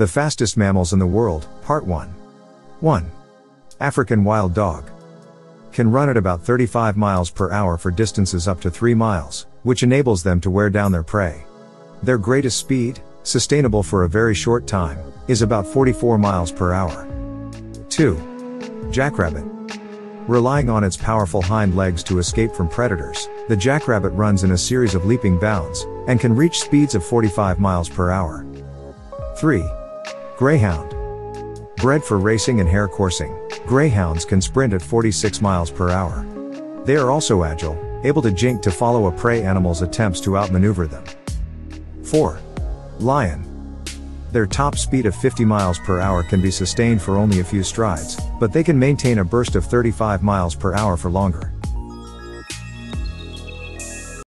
The fastest mammals in the world, Part 1. 1. African wild dog. Can run at about 35 miles per hour for distances up to 3 miles, which enables them to wear down their prey. Their greatest speed, sustainable for a very short time, is about 44 miles per hour. 2. Jackrabbit. Relying on its powerful hind legs to escape from predators, the jackrabbit runs in a series of leaping bounds, and can reach speeds of 45 miles per hour. 3. Greyhound. Bred for racing and hare coursing, greyhounds can sprint at 46 miles per hour. They are also agile, able to jink to follow a prey animal's attempts to outmaneuver them. 4. Lion. Their top speed of 50 miles per hour can be sustained for only a few strides, but they can maintain a burst of 35 miles per hour for longer.